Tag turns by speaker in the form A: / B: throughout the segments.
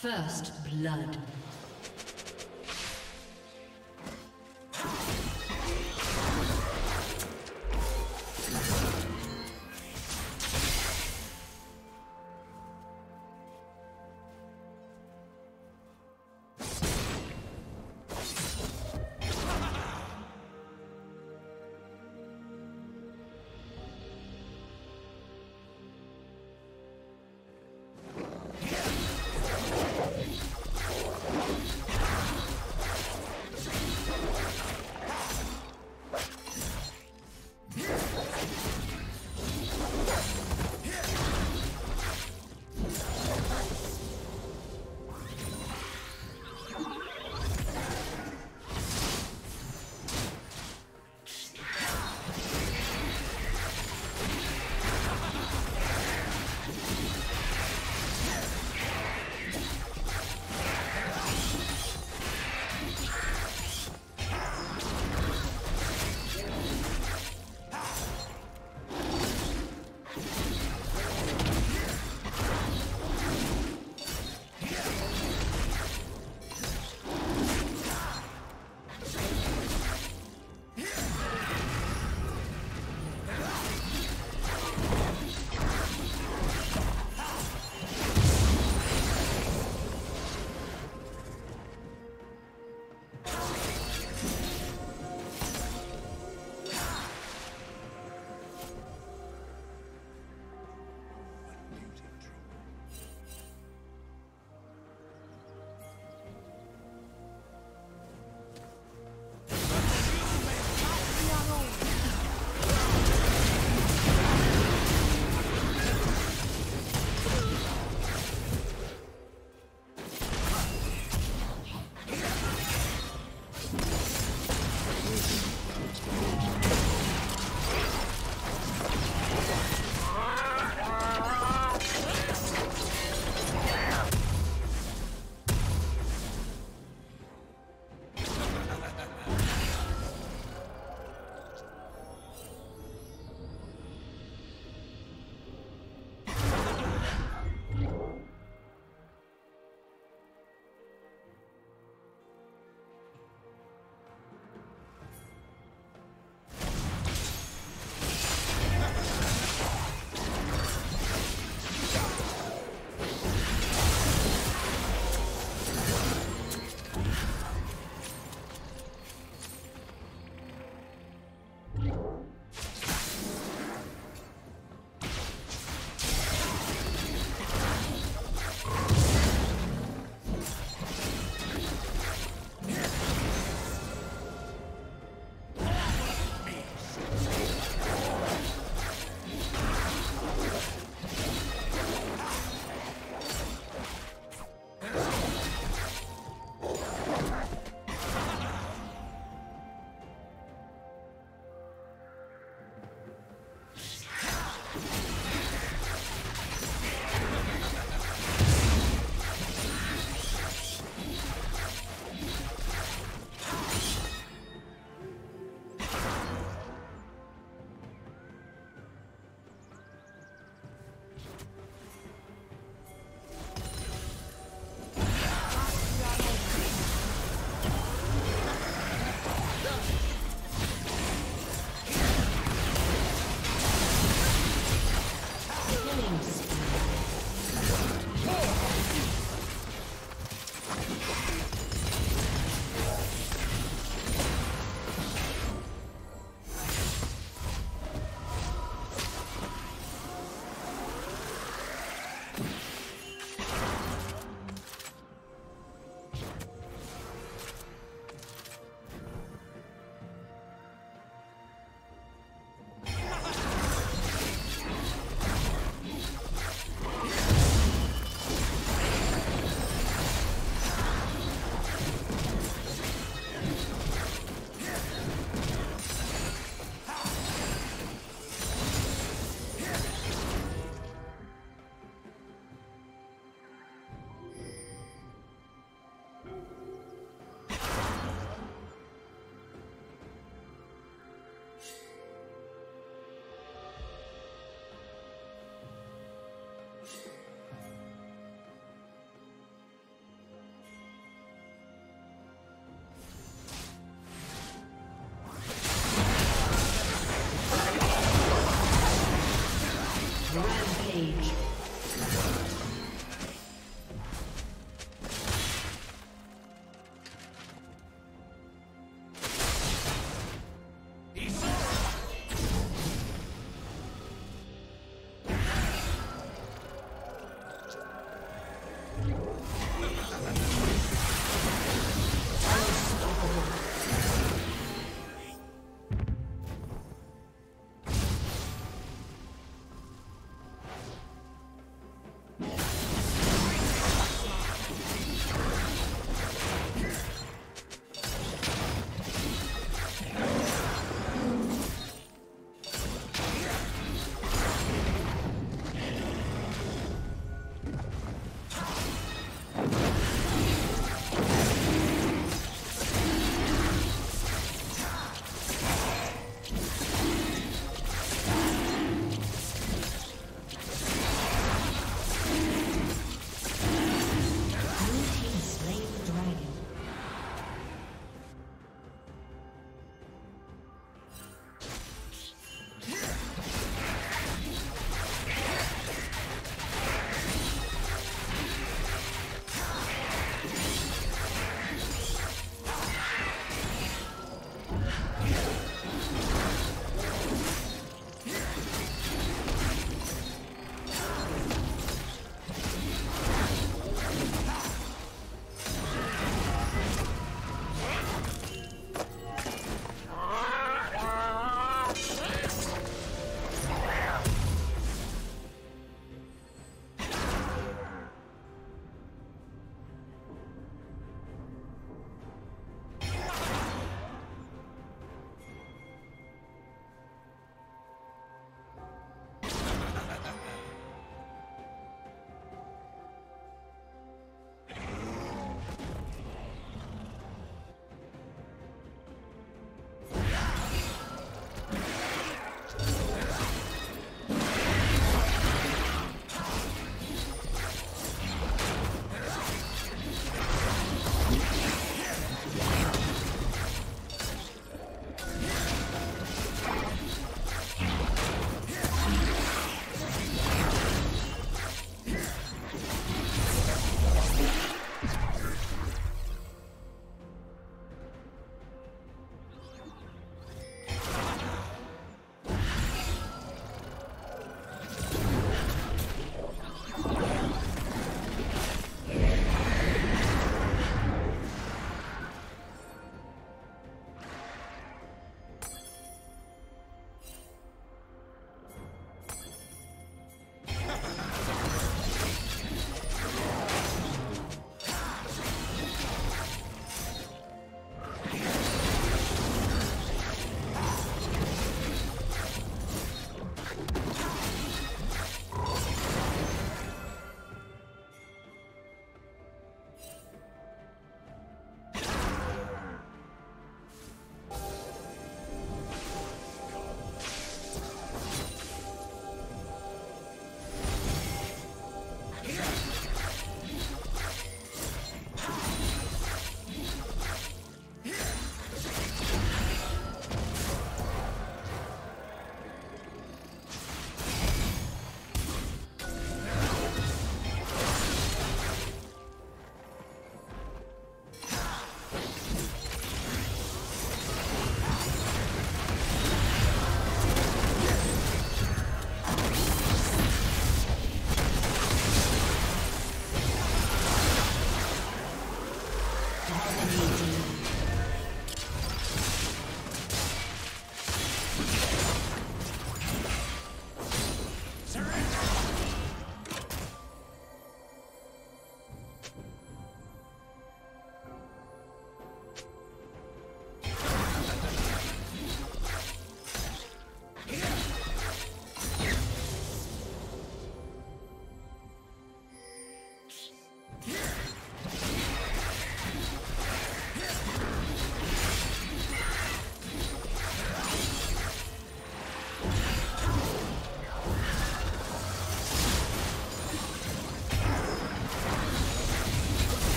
A: First blood.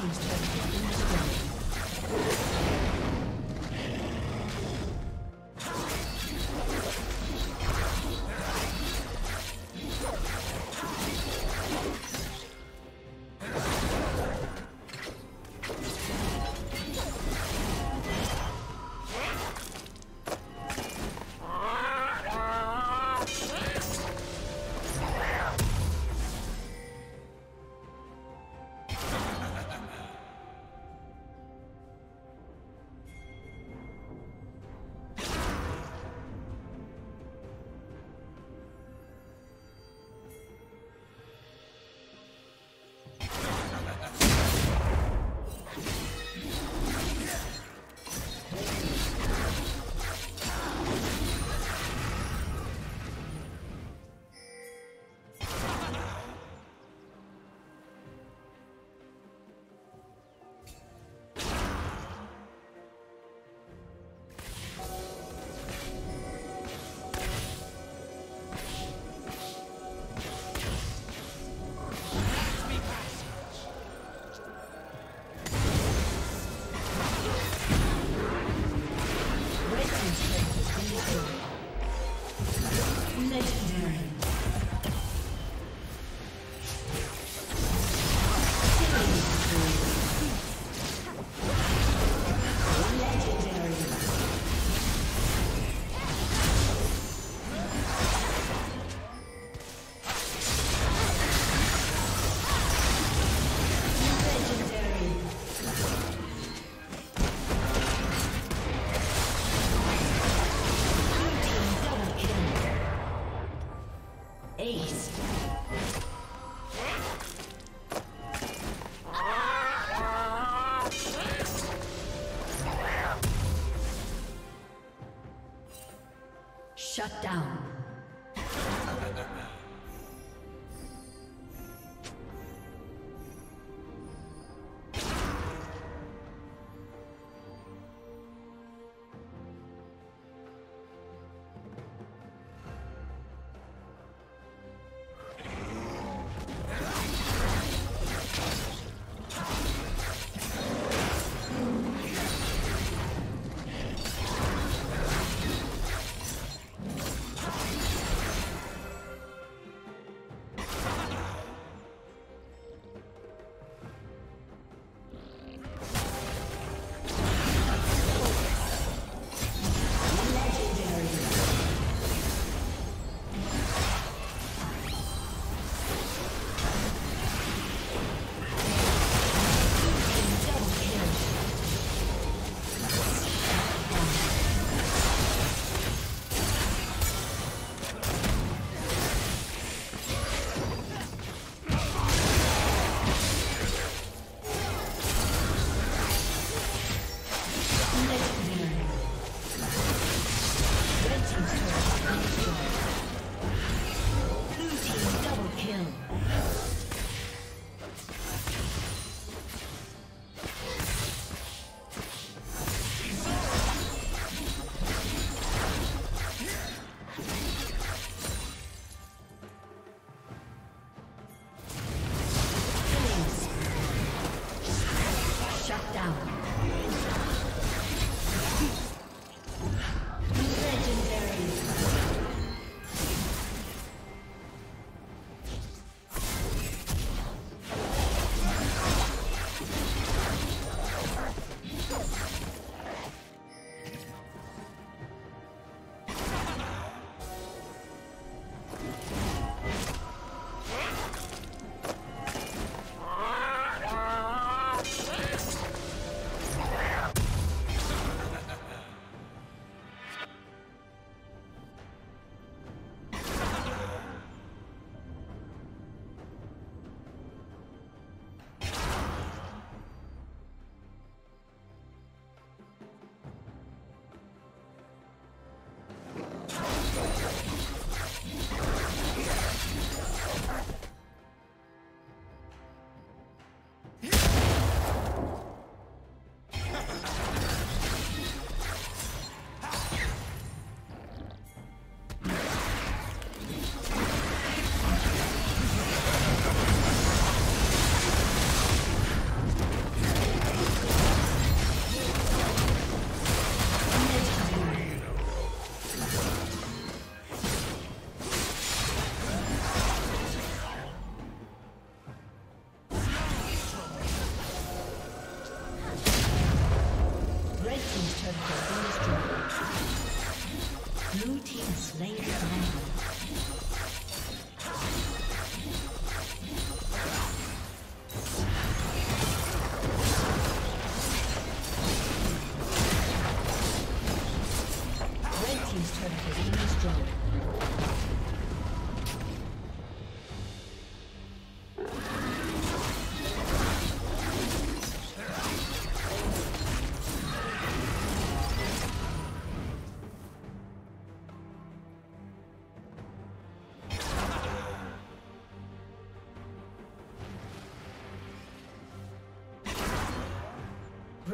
A: Shut Yes.